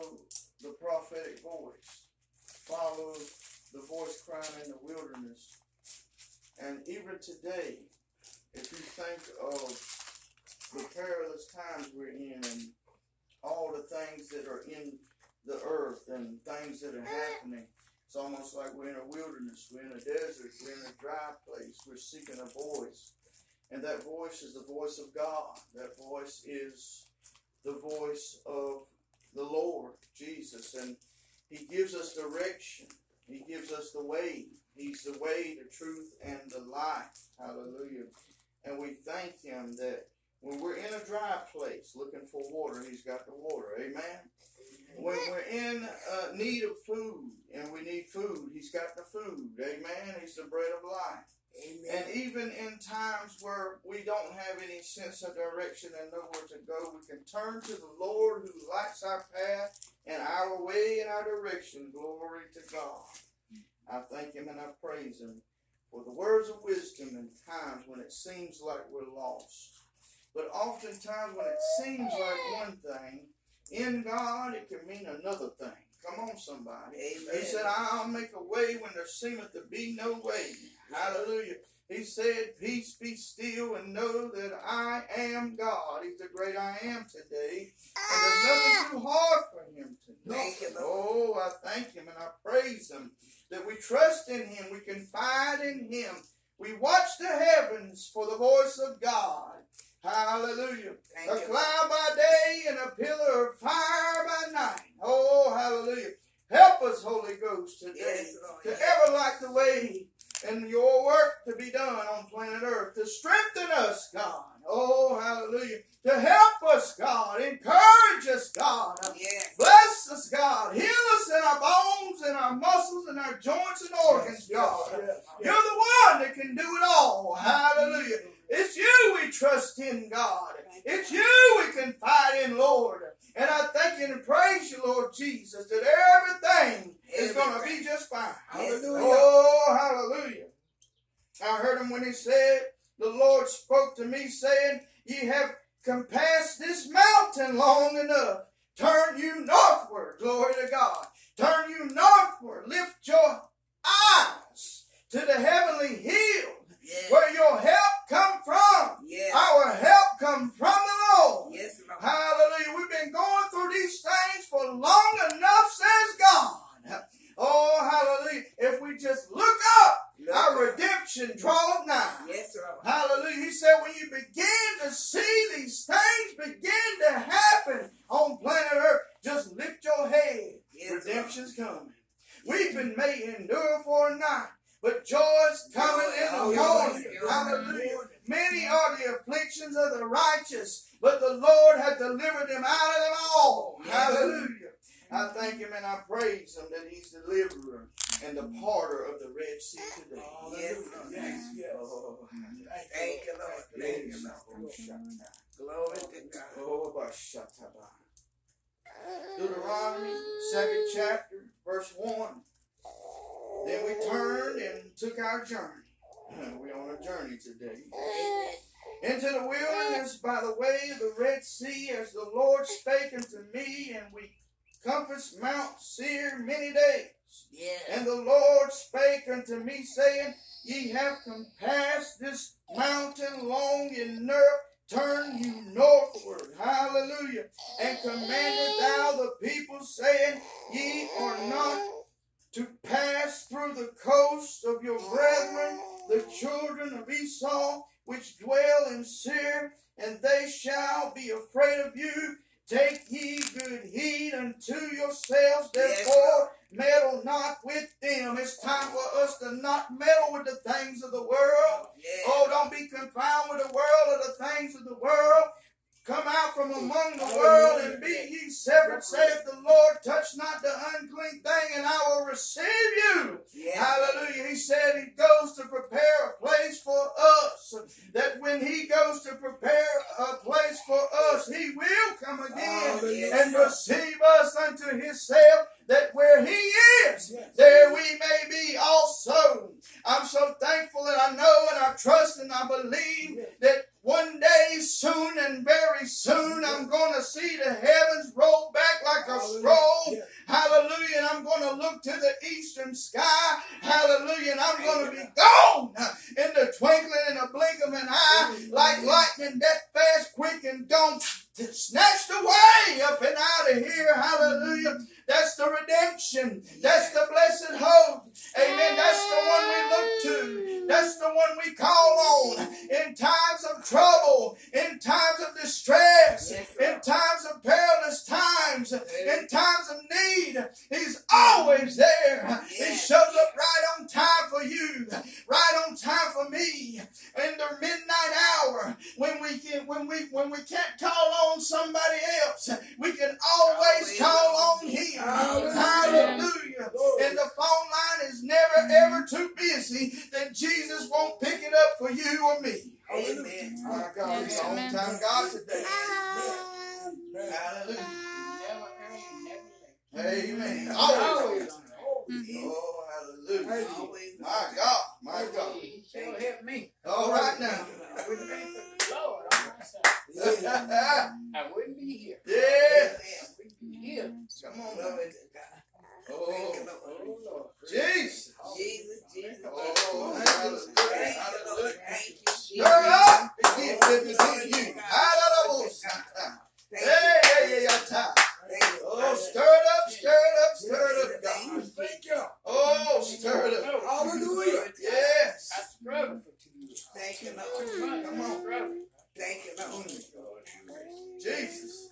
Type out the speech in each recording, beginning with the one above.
follow the prophetic voice. Follow the voice crying in the wilderness. And even today, if you think of the perilous times we're in and all the things that are in the earth and things that are happening, it's almost like we're in a wilderness, we're in a desert, we're in a dry place, we're seeking a voice. And that voice is the voice of God. That voice is the voice of Jesus. And He gives us direction. He gives us the way. He's the way, the truth, and the life. Hallelujah. And we thank Him that when we're in a dry place looking for water, He's got the water. Amen. When we're in uh, need of food and we need food, He's got the food. Amen. He's the bread of life. Amen. And even in times where we don't have any sense of direction and nowhere to go, we can turn to the Lord who lights our path and our way and our direction. Glory to God. I thank Him and I praise Him for the words of wisdom in times when it seems like we're lost. But oftentimes when it seems like one thing, in God it can mean another thing. Come on, somebody. Amen. He said, I'll make a way when there seemeth to be no way. Hallelujah. He said, Peace be still and know that I am God. He's the great I am today. And there's nothing too hard for him to know. Thank you, Oh, I thank him and I praise him. That we trust in him, we confide in him. We watch the heavens for the voice of God. Hallelujah. Thank A you. cloud by day and a pillar of fire by night. Oh, hallelujah. Help us, Holy Ghost, today Yes, Lord. to ever like the way and your work to be done on planet Earth, to strengthen us, God. Oh, hallelujah. To help us, God. Encourage us, God. Yes. Bless us, God. Heal us in our bones and our muscles and our joints and organs, God. You're the one that can do it all. Hallelujah. It's you we trust in, God. It's you we confide in, Lord. And I thank you and praise you, Lord Jesus, that everything is going to be just fine. Yes, Hallelujah. Lord. Oh, hallelujah. I heard him when he said, The Lord spoke to me, saying, Ye have compassed this mountain long enough. Turn you northward. Glory to God. Turn you northward. Lift your eyes to the heavenly hill Yes. where your help come from. Yes. Our help come from the Lord. Yes, Lord. Hallelujah. We've been going through these things for long enough, says God. Oh, hallelujah. If we just look up, Look our up. redemption draweth nigh. Yes, Lord. Hallelujah. He said, when you begin to see these things begin to happen on planet Earth, just lift your head. Yes, Redemption's coming. Weeping may endure for a night, but joy's coming in the morning. Hallelujah. Many are the afflictions of the righteous, but the Lord hath delivered them out of them all. Hallelujah. I thank him and I praise him that he's the deliverer and the parter of the Red Sea today. Yes, Lord. Yes, yes. Oh, Thank you, Lord. Thank you, Lord. Glory to God. Oh, Bashataba. Deuteronomy, second chapter, verse 1. Then we turned and took our journey. We're on a journey today. Into the wilderness by the way of the Red Sea, as the Lord spake unto me, and we compassed Mount Seir many days. Yes. And the Lord spake unto me, saying, Ye have compassed this mountain long enough, turn you northward. Hallelujah. And commanded thou the people, saying, Ye are not to pass through the coast of your brethren, the children of Esau, which dwell in Seir, and they shall be afraid of you. Take ye good heed unto yourselves, therefore meddle not with them. It's time for us to not meddle with the things of the world. Oh, oh don't be confounded with the world or the things of the world. Come out from among the world and be ye separate, saith the Lord. Touch not the unclean thing, and I will receive you. Yes. Hallelujah. He said he goes to prepare a place for us. That when he goes to prepare a place for us, he will come again oh, Hallelujah. and receive us unto himself. That where he is, Yes. there we may be also. I'm so thankful and I know and I trust and I believe one we call on in times of trouble, in times of distress, in times of perilous times, in times of need. He's always there. He shows up right on time for you, right on time for me. In the midnight hour, when we can, when we when we can't call on somebody else, we can always call on Him. Hallelujah. And the phone line is never ever too busy that Jesus won't pick it up for you or me. Amen. My God, He's on time God today. Hallelujah. Amen. Always. Mm-hmm. Oh, hallelujah. Always. My God, my God. She'll help me. All right now. I wouldn't be for the Lord on my side. yeah. I wouldn't be here. Amen. I wouldn't be here. Come on now. Glory to God. Thank Oh, you, Lord. Oh, Lord. Jesus. Jesus, Jesus. Oh, Thank hallelujah. you, Lord. Hallelujah. Thank you, Stir Jesus. up. Begin to begin you. Hallelujah. Thank Hey, you. hey, hey, yeah, time. Thank you. Oh, stir it up, stir it up, stir it up, God. Thank you. Oh, stir it up. Hallelujah. Yes. I struggled for two years. Thank you, Two Lord. months, Come on. struggled. Thank you, Lord. Jesus.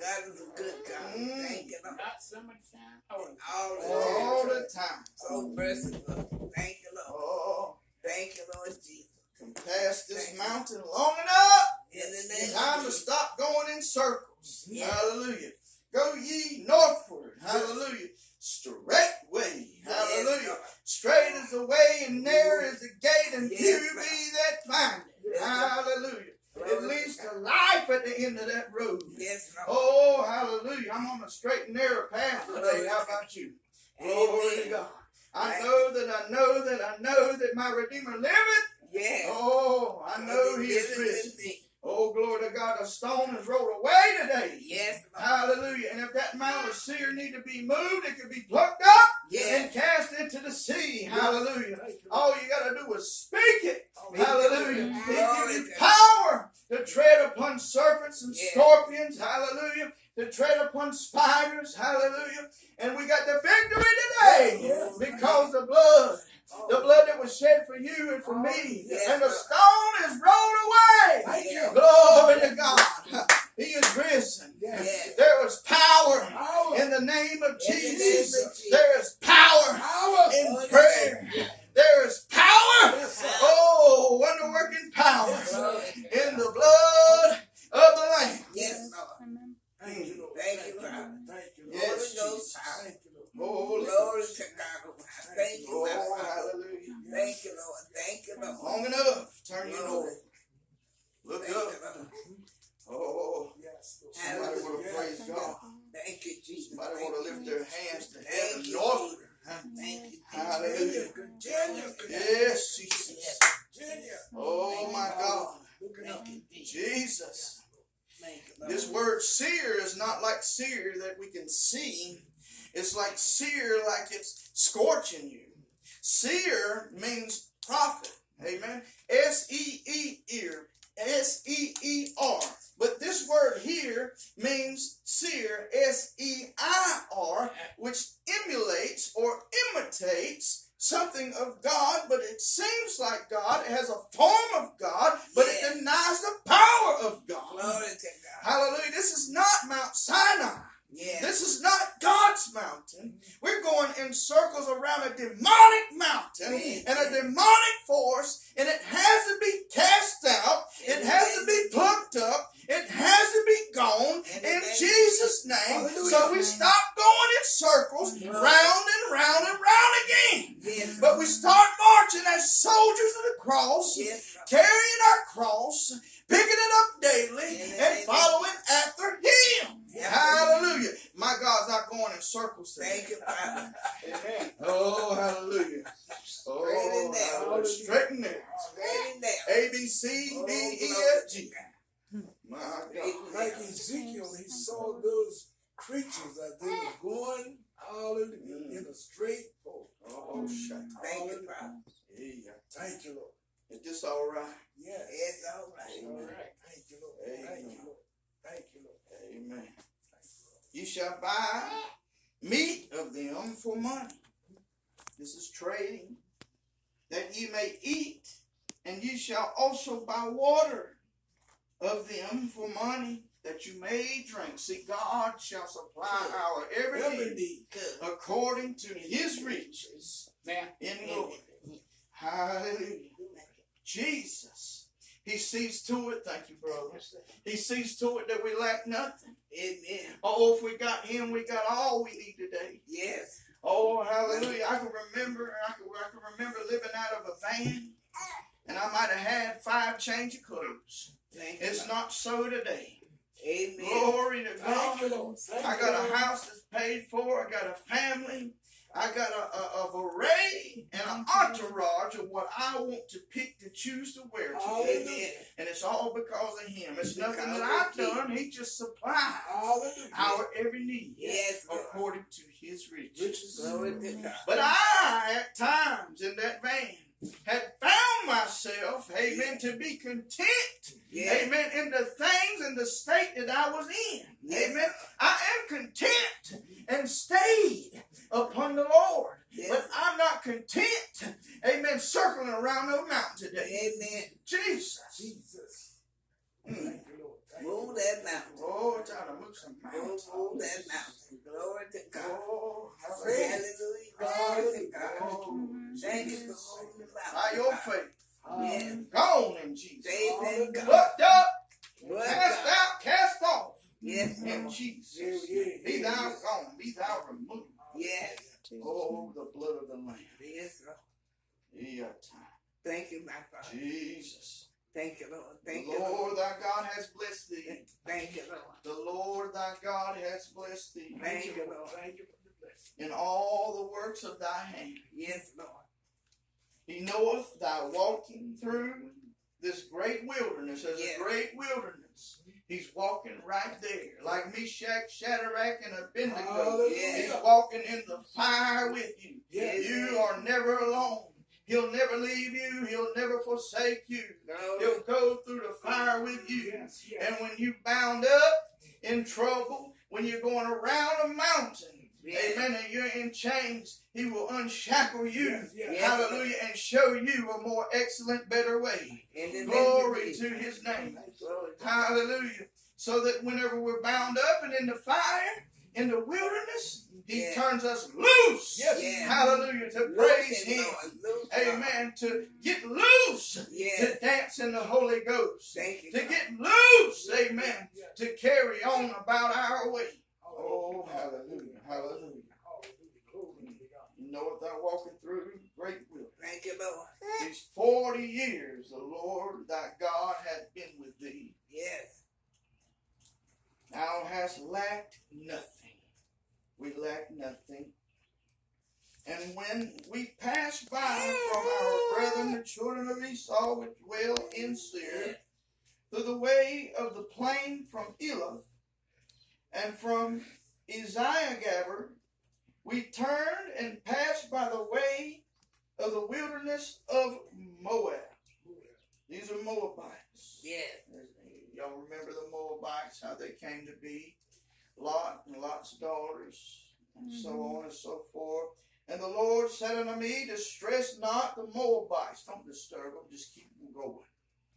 God is a good God. Mm. Thank you, Lord. Not so much time. Oh, All the All time. the time. So merciful. Thank you, Lord. Oh, Thank you, Lord Jesus. can pass this mountain long enough. In the It's name time of to Jesus. stop going in circles. Yeah. Hallelujah. Go ye northward. Hallelujah. Straight way. Hallelujah. Straight is the way and narrow is the gate and few be that find it. Hallelujah. It leads to life at the end of that road. Yes, Lord. Oh, hallelujah. I'm on a straight and narrow path today. How about you? Glory to Amen. God. I know that I know that I know that my Redeemer liveth. Yes. Oh, I know he is Yes, risen. indeed. Oh, glory to God. A stone is rolled away today. Yes, Lord. Hallelujah. And if that mountain of Seir need to be moved, it can be plucked up and cast into the sea. Hallelujah. All you got to do is speak it. It. Hallelujah. He gives you power to tread upon serpents and scorpions. Hallelujah. To tread upon spiders. Hallelujah. And we got the victory today because the blood. The blood that was shed for you and for oh, me. And the stone is rolled away. Glory to God. He is risen. Yes. There is power Power. in the name of In the name of Jesus. Jesus. There is power Power. in prayer. There is power. Yes, sir. Oh, wonder working power Yes, sir. in the blood of the Lamb. Yes, Lord. Thank you, Lord. Thank you, Lord. Thank you, Lord. Yes, Holy Ghost Jesus. power. Thank you, Lord. Holy Glory Ghost. to God. Thank you, my Oh, Father. hallelujah. Thank you, Lord. Thank you, Lord. Long enough. Turn your Glory. nose. Look Thank up. you, Lord. Oh, Yes, Lord. somebody want to Yes. praise God. Thank you, Jesus. Somebody Thank want to you, lift their Jesus. hands to Thank heaven you, northward. Huh? Thank you, Jesus. Hallelujah. Virginia. Virginia. Yes, Jesus. Yes. Virginia. Oh, my God. Looking up. Thank you, Jesus. Jesus. Thank you, Lord. This word seer is not like seer that we can see. It's like seer, like it's scorching you. Seer means prophet. Amen. S E E ear. S E E R. But this word here means seer, S E I R, which emulates or imitates something of God, but it seems like God. It has a form of God, going in Thank you, Father. Amen. Oh, hallelujah. Oh, Straight in there. hallelujah. straight in there. Straight in there. A, B, C, Oh, D, E, F, G. Oh, My God. Like Ezekiel, he saw those creatures that they were going hallelujah, mm. in a straight forward. Oh, shut Thank you, Father. Yeah. Thank you, Lord. Is this all right? Yes. It's all right. All right. Thank you, Lord. Thank you, Lord. Thank you, Lord. Amen. You shall buy meat of them for money. This is trading. That ye may eat, and ye shall also buy water of them for money, that you may drink. See, God shall supply our every Every need according to his riches Man. in glory. Hallelujah. Jesus. He sees to it, thank you, brother. He sees to it that we lack nothing. Amen. Oh, if we got him, we got all we need today. Yes. Oh, hallelujah. I can remember, I can, I can remember living out of a van, and I might have had five change of clothes. Thank. It's not so today. Amen. Glory to God. you, I got a house that's paid for. I got a family. I got a, a, of array and an entourage of what I want to pick to choose to wear today. Hallelujah. And it's all because of him. It's nothing that I've done. He just supplies Hallelujah. our every need Yes, according to his riches. Riches. Mm-hmm. God. But I, at times in that van, had found myself, amen, to be content, Yes. amen, in the things and the state that I was in. Yes. Amen. I am content and stayed upon the Lord. Yes. But I'm not content, amen, circling around the mountain today. Amen. Jesus. Jesus. Mm. Move that mountain. Oh, trying to move some Move, mountains. move that mountain. Glory to God. Oh, hallelujah. Hallelujah. Glory to God. Thank you for moving the mountain. by your faith, Yes. gone in Jesus. Faith in God. Plucked up, But cast God. out, cast off Yes. in Lord. Jesus. Yeah, yeah, Be yeah, thou yeah. gone, be thou removed. Yes. Oh, the blood of the Lamb. Yes, Lord. Yeah, Thank you, my Father. Jesus. Thank you, Lord. The Thank you, Lord. Lord thy God has blessed thee. Thank you, Lord. The Lord thy God has blessed thee Thank you, Lord. Lord. Thank you for the blessing. in all the works of thy hand. Yes, Lord. He knoweth thy walking through this great wilderness as Yes. a great wilderness. He's walking right there, like Meshach, Shadrach, and Abednego. Hallelujah. He's walking in the fire with you. Yes. You are never alone. He'll never leave you. He'll never forsake you. Glory. He'll go through the fire with you. Yes, yes. And when you bound up in trouble, when you're going around a mountain, Yes. amen, and you're in chains, he will unshackle you. Yes, yes. Yes. Hallelujah. And show you a more excellent, better way. In the name of Glory to his name. Glory. Hallelujah. So that whenever we're bound up and in the fire, in the wilderness, he Yes. turns us loose. Yes. Yes. Hallelujah. To Loose praise him, him. Lord. Loose him. Amen. To get loose. To dance in the Holy Ghost. Thank you. To God. get loose. Amen. Yes. To carry on about our way. Oh, Hallelujah. Hallelujah. Hallelujah. Hallelujah. Glory to God. You know what they're walking through? Great will. Thank you, Lord. These 40 years the Lord thy God hath been with thee. Yes. Thou hast lacked nothing. We lack nothing. And when we pass by from our brethren, the children of Esau, which dwell in Seir, through the way of the plain from Eloth, and from Isaiah we turned and passed by the way of the wilderness of Moab. These are Moabites. Yes. Y'all remember the Moabites, how they came to be? Lot and Lot's daughters, and so mm-hmm. on and so forth. And the Lord said unto me, Distress not the Moabites. Don't disturb them, just keep them going.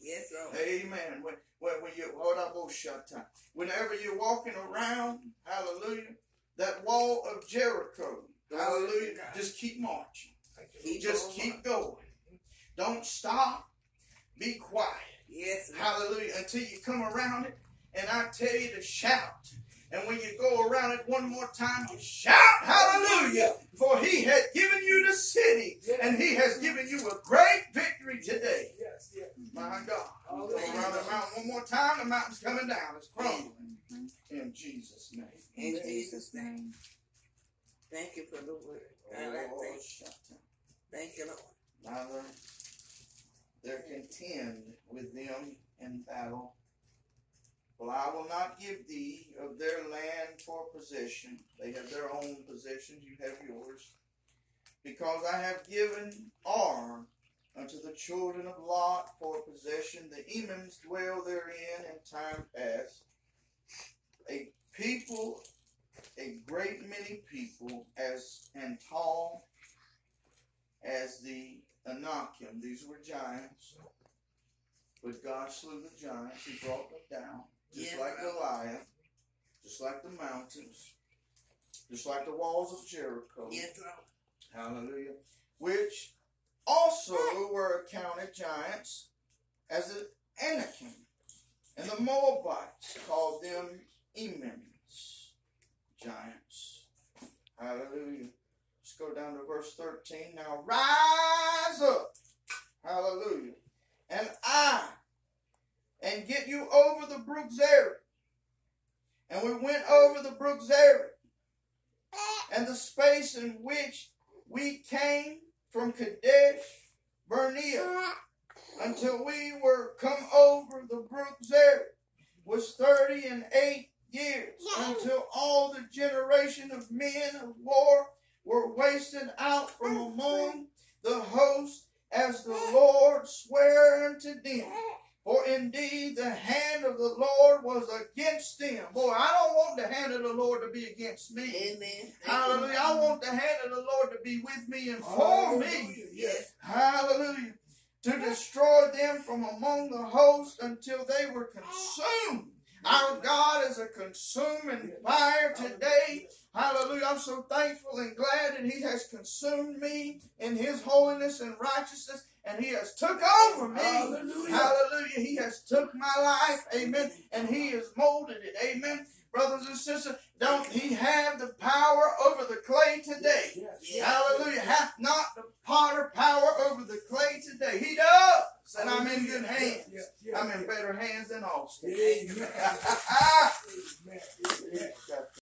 Yes, Lord. Amen. When, when, when you, hold up, oh, shut up. Whenever you're walking around, hallelujah, that wall of Jericho, hallelujah, just keep marching. Keep Just on keep going. Don't stop. Be quiet. Yes. Hallelujah. Until you come around it. And I tell you to shout. And when you go around it one more time, you shout hallelujah. For he had given you the city. And he has given you a great victory today. Yes, yes. My God. Go Hallelujah. around the mountain one The mountain's coming down. It's crumbling. Mm-hmm. In Jesus' name. In Jesus' name. Thank you for the word. God, I Oh, thank, shut thank you, Lord. Father, there contend with them in battle. Well, I will not give thee of their land for possession. They have their own possessions, you have yours. Because I have given Ar unto the children of Lot for possession. The Emims dwell therein in time past. A people, a great many people, as and tall as the Anakim. These were giants. But God slew the giants. He brought them down. Just yeah. like Goliath. Just like the mountains. Just like the walls of Jericho. Yeah. Hallelujah. Which also were accounted giants as the Anakim. And the Moabites called them Emims. Giants. Hallelujah. Let's go down to verse 13. Now rise up. Hallelujah. And I and get you over the brook Zered. And we went over the brook Zered and the space in which we came from Kadesh Barnea until we were come over the brook Zered was thirty and eight years until all the generation of men of war were wasted out from oh, among the host as the Lord sware unto them. For indeed the hand of the Lord was against them. Boy, I don't want the hand of the Lord to be against me. Amen. Hallelujah. I want the hand of the Lord to be with me and for me. Hallelujah. Yes. Hallelujah. To destroy them from among the host until they were consumed. Our God is a consuming fire today. Hallelujah. I'm so thankful and glad that He has consumed me in His holiness and righteousness, and He has took over me. Hallelujah. Hallelujah. He has took my life. Amen. And He has molded it. Amen. Brothers and sisters, don't He have the power over the clay today? Yes. Hallelujah. Hath not the potter power over the clay today? He does. And I'm in good hands. I'm in better hands than Austin. Amen.